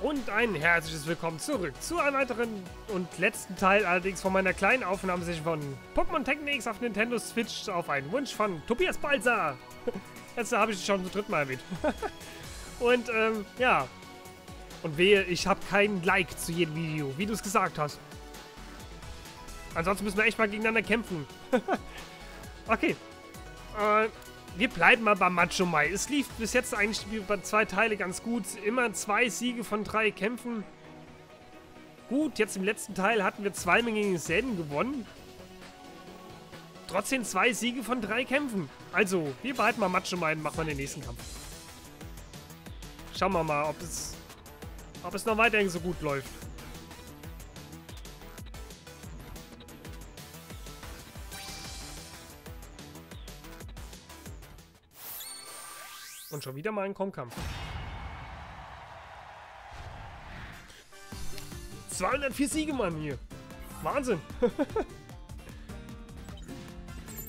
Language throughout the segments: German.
Und ein herzliches Willkommen zurück zu einem weiteren und letzten Teil allerdings von meiner kleinen Aufnahme sich von Pokémon Technics auf Nintendo Switch auf einen Wunsch von Tobias Balzer. Jetzt habe ich schon zum dritten Mal erwähnt. und ähm, ja. Und wehe, ich habe kein Like zu jedem Video, wie du es gesagt hast. Ansonsten müssen wir echt mal gegeneinander kämpfen. okay. Äh, wir bleiben mal bei Macho Mai. Es lief bis jetzt eigentlich über zwei Teile ganz gut. Immer zwei Siege von drei Kämpfen. Gut, jetzt im letzten Teil hatten wir zweimal gegen Zen gewonnen. Trotzdem zwei Siege von drei Kämpfen. Also, wir behalten mal Macho Mai und machen wir den nächsten Kampf. Schauen wir mal, ob es, ob es noch weiterhin so gut läuft. Und schon wieder mal ein Kommkampf. 204 Siege, Mann, hier. Wahnsinn.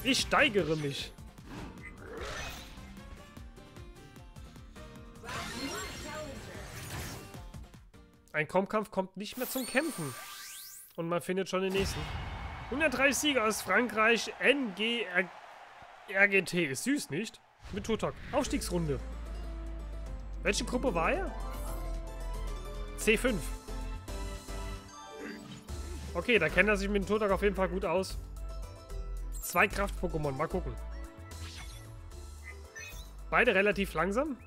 ich steigere mich. Ein Kommkampf kommt nicht mehr zum Kämpfen. Und man findet schon den nächsten. 130 Siege aus Frankreich. NGRGT. Ist süß, nicht? Mit Turtok. Aufstiegsrunde. Welche Gruppe war er? C5. Okay, da kennt er sich mit dem Turtok auf jeden Fall gut aus. Zwei Kraft-Pokémon. Mal gucken. Beide relativ langsam.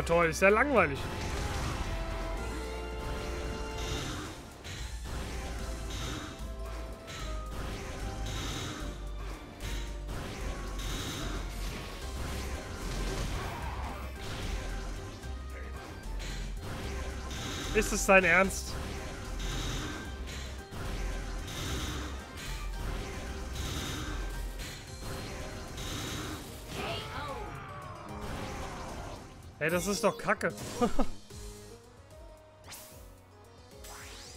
Ja, toll. Ist ja langweilig. Ist es dein Ernst? Das ist doch kacke.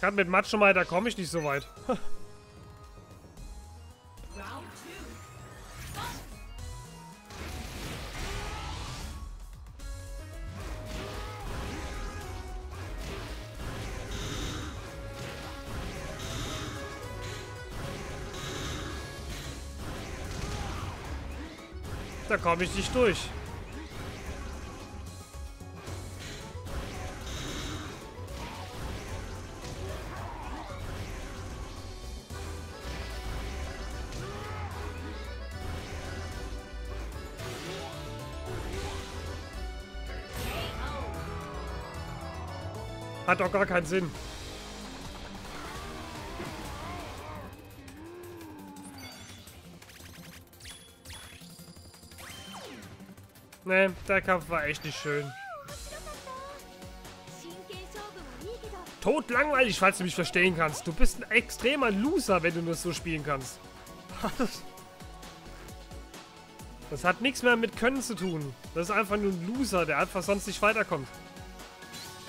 Gerade mit Macho mal, da komme ich nicht so weit. da komme ich nicht durch. Hat doch gar keinen Sinn. Ne, der Kampf war echt nicht schön. Tot langweilig, falls du mich verstehen kannst. Du bist ein extremer Loser, wenn du nur so spielen kannst. Das hat nichts mehr mit Können zu tun. Das ist einfach nur ein Loser, der einfach sonst nicht weiterkommt.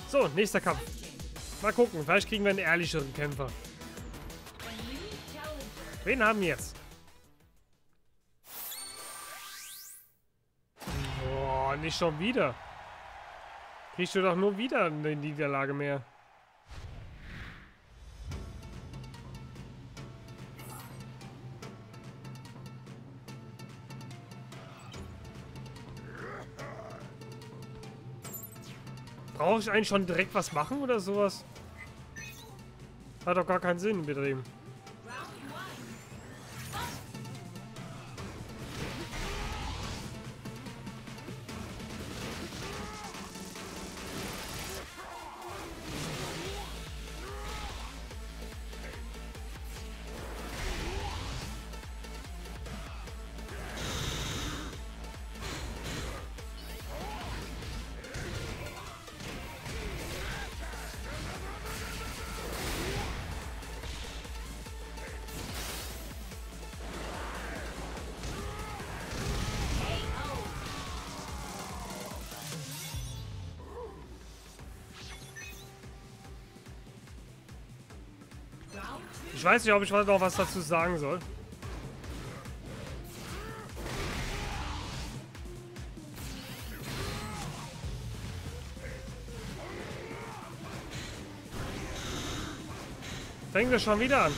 So, nächster Kampf. Mal gucken, vielleicht kriegen wir einen ehrlicheren Kämpfer. Wen haben wir jetzt? Boah, nicht schon wieder. Kriegst du doch nur wieder eine Niederlage mehr. Brauche ich eigentlich schon direkt was machen oder sowas? Hat doch gar keinen Sinn mit Ich weiß nicht, ob ich noch was dazu sagen soll. Fängt es schon wieder an.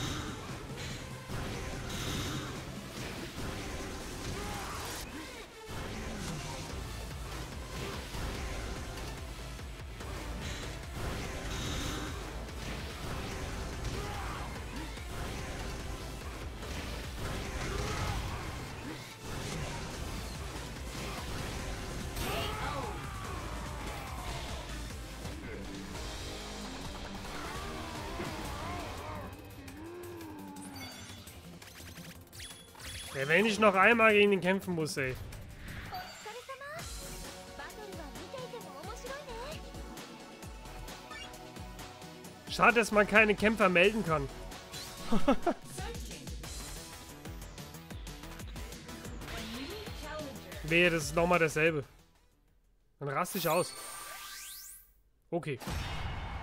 Ja, wenn ich noch einmal gegen ihn kämpfen muss, ey. Schade, dass man keine Kämpfer melden kann. Wehe, das ist nochmal dasselbe. Dann raste ich aus. Okay.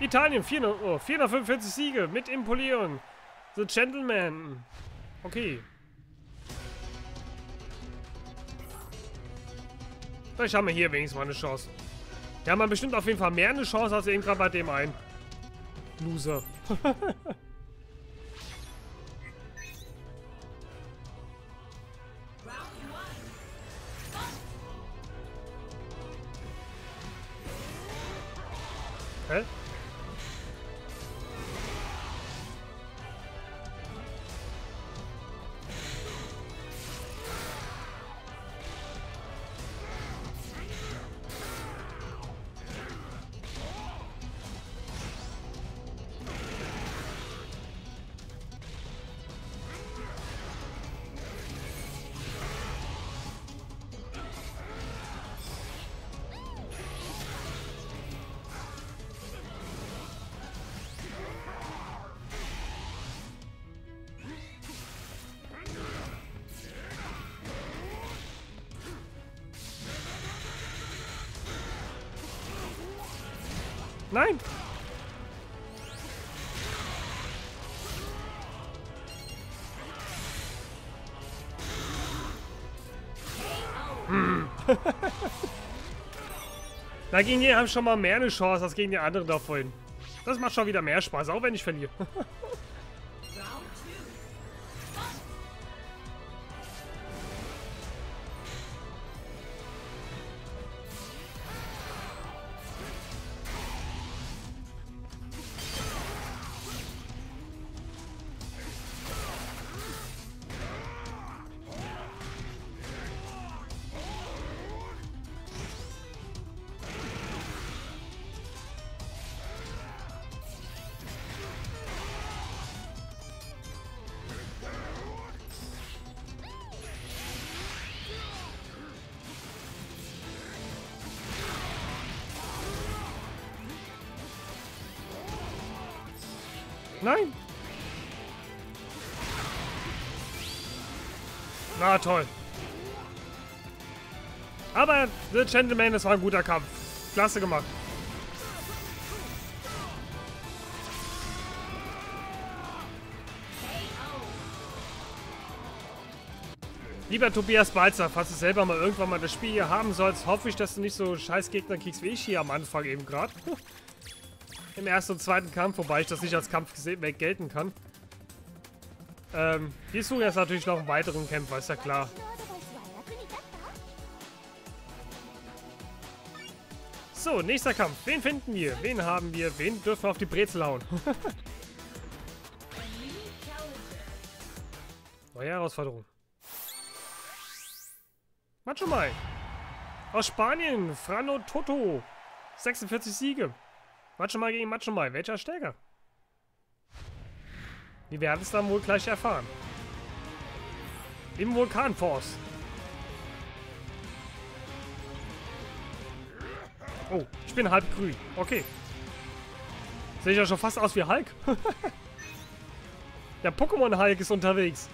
Italien, 400, oh, 445 Siege mit Impolieren. The Gentleman. Okay. Vielleicht haben wir hier wenigstens mal eine Chance. Wir haben bestimmt auf jeden Fall mehr eine Chance als eben gerade bei dem einen. Loser. Nein! Hm. da gegen die haben schon mal mehr eine Chance als gegen die anderen da vorhin. Das macht schon wieder mehr Spaß, auch wenn ich verliere. Nein! Na toll. Aber The Gentleman, das war ein guter Kampf. Klasse gemacht. Lieber Tobias Balzer, falls du selber mal irgendwann mal das Spiel hier haben sollst, hoffe ich, dass du nicht so scheiß Gegner kriegst wie ich hier am Anfang eben gerade. Im ersten und zweiten Kampf, wobei ich das nicht als Kampf gelten kann. Ähm, wir suchen jetzt natürlich noch einen weiteren Kämpfer, ist ja klar. So, nächster Kampf. Wen finden wir? Wen haben wir? Wen dürfen wir auf die Brezel hauen? Neue Herausforderung. Macho Mai. Aus Spanien. Frano Toto. 46 Siege. Macho Mai gegen Macho. Welcher stärker? Wir werden es dann wohl gleich erfahren. Im Vulkanforce. Oh, ich bin halb grün. Okay. Sehe ich ja schon fast aus wie Hulk. Der Pokémon-Hulk ist unterwegs.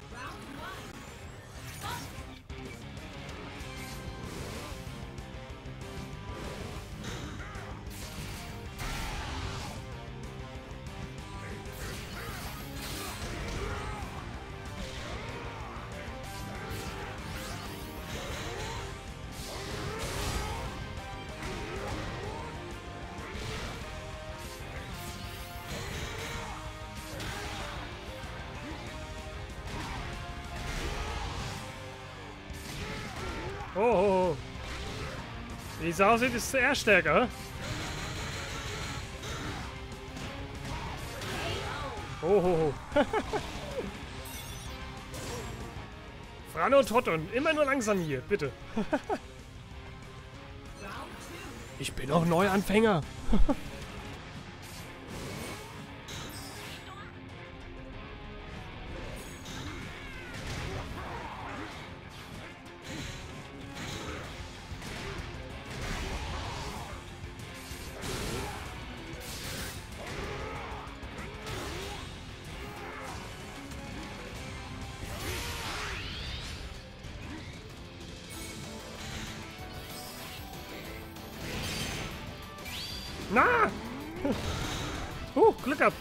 Wie es aussieht, ist er stärker. Oh, ho. Frano und Totton, immer nur langsam hier, bitte. ich bin auch Neuanfänger. Na! Uh, Glück gehabt.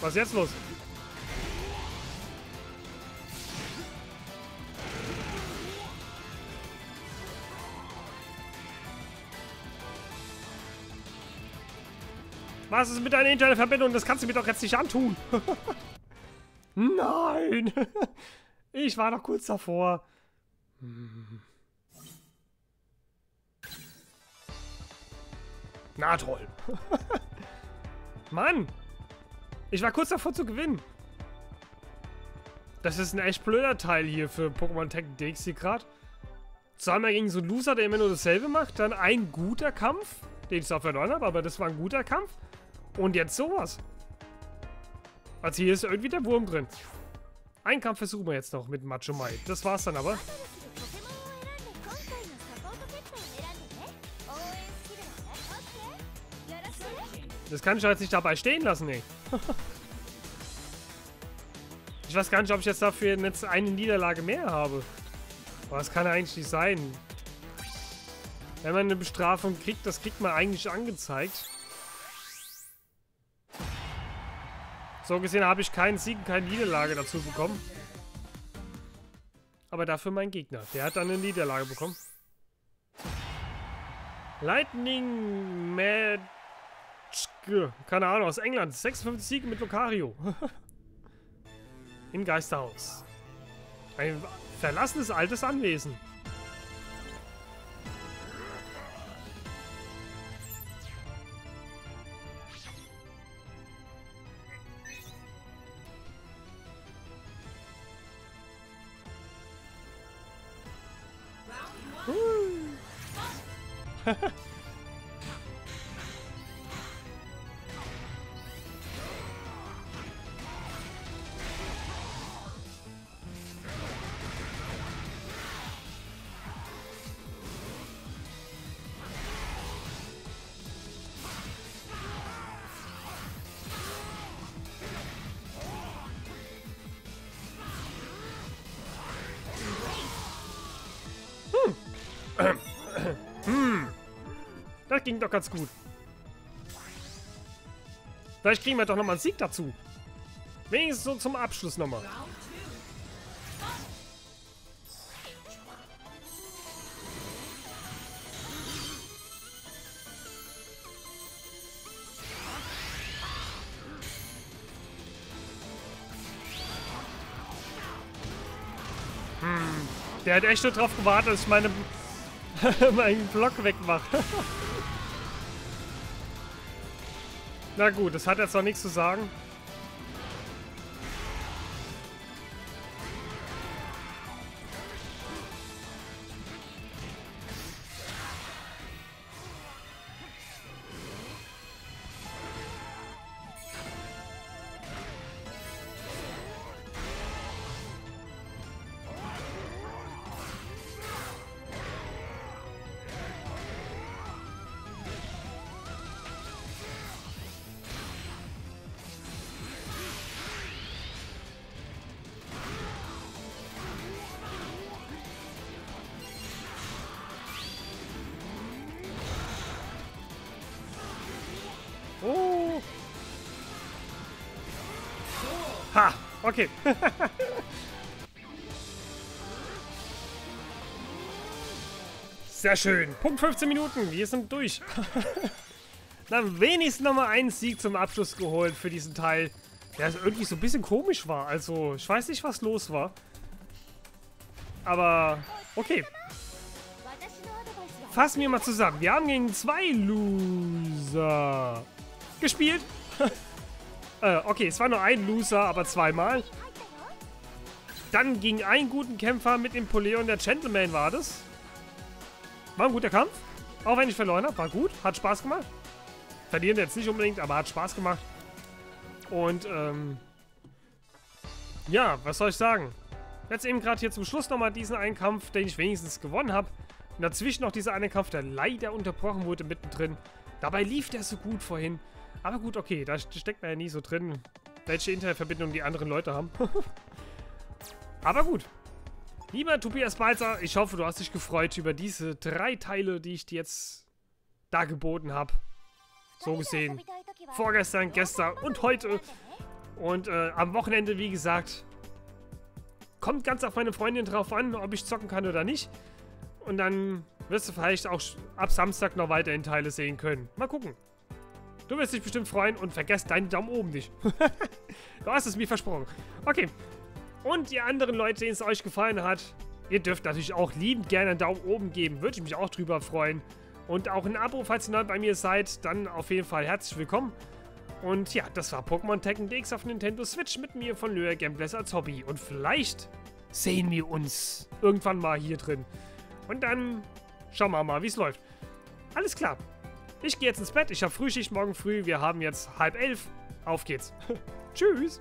Was ist jetzt los? Was ist mit deiner Internetverbindung? Das kannst du mir doch jetzt nicht antun. Nein! Ich war doch kurz davor. Hm. Na toll. Mann! Ich war kurz davor zu gewinnen. Das ist ein echt blöder Teil hier für Pokémon Tech DX gerade. Zweimal gegen so einen Loser, der immer nur dasselbe macht. Dann ein guter Kampf, den ich zwar verloren habe, aber das war ein guter Kampf. Und jetzt sowas. Also hier ist irgendwie der Wurm drin. Ein Kampf versuchen wir jetzt noch mit Macho Mai. Das war's dann aber. Das kann ich jetzt nicht dabei stehen lassen, ey. ich weiß gar nicht, ob ich jetzt dafür jetzt eine Niederlage mehr habe. Aber das kann eigentlich nicht sein. Wenn man eine Bestrafung kriegt, das kriegt man eigentlich angezeigt. So gesehen habe ich keinen Sieg und keine Niederlage dazu bekommen. Aber dafür mein Gegner. Der hat dann eine Niederlage bekommen. Lightning Mad keine Ahnung, aus England. 56 Siege mit Locario. Im Geisterhaus. Ein verlassenes altes Anwesen. Ging doch ganz gut. Vielleicht kriegen wir doch nochmal einen Sieg dazu. Wenigstens so zum Abschluss nochmal. Hm. Der hat echt nur drauf gewartet, dass ich meine meinen Block wegmache. Na gut, das hat jetzt noch nichts zu sagen. Okay. Sehr schön. Punkt 15 Minuten. Wir sind durch. Dann wenigstens nochmal einen Sieg zum Abschluss geholt für diesen Teil. Der irgendwie so ein bisschen komisch war. Also, ich weiß nicht, was los war. Aber, okay. fassen wir mal zusammen. Wir haben gegen zwei Loser gespielt. äh, okay, es war nur ein Loser, aber zweimal. Dann gegen einen guten Kämpfer mit Empoleon, der Gentleman war das. War ein guter Kampf. Auch wenn ich verloren habe. War gut. Hat Spaß gemacht. Verlieren jetzt nicht unbedingt, aber hat Spaß gemacht. Und, ähm... Ja, was soll ich sagen? Jetzt eben gerade hier zum Schluss nochmal diesen einen Kampf, den ich wenigstens gewonnen habe. Und dazwischen noch dieser eine Kampf, der leider unterbrochen wurde mittendrin. Dabei lief der so gut vorhin. Aber gut, okay, da steckt man ja nie so drin, welche Internetverbindungen die anderen Leute haben. Aber gut. Lieber Tobias Balzer, ich hoffe, du hast dich gefreut über diese drei Teile, die ich dir jetzt dargeboten habe. So gesehen. Vorgestern, gestern und heute. Und äh, am Wochenende, wie gesagt, kommt ganz auf meine Freundin drauf an, ob ich zocken kann oder nicht. Und dann wirst du vielleicht auch ab Samstag noch weiterhin Teile sehen können. Mal gucken. Du wirst dich bestimmt freuen und vergesst deinen Daumen oben nicht. du hast es mir versprochen. Okay. Und die anderen Leute, denen es euch gefallen hat, ihr dürft natürlich auch liebend gerne einen Daumen oben geben. Würde ich mich auch drüber freuen. Und auch ein Abo, falls ihr neu bei mir seid, dann auf jeden Fall herzlich willkommen. Und ja, das war Pokémon Tekken DX auf Nintendo Switch mit mir von Löhr Gameplays als Hobby. Und vielleicht sehen wir uns irgendwann mal hier drin. Und dann schauen wir mal, wie es läuft. Alles klar. Ich gehe jetzt ins Bett. Ich habe Frühschicht morgen früh. Wir haben jetzt halb elf. Auf geht's. Tschüss.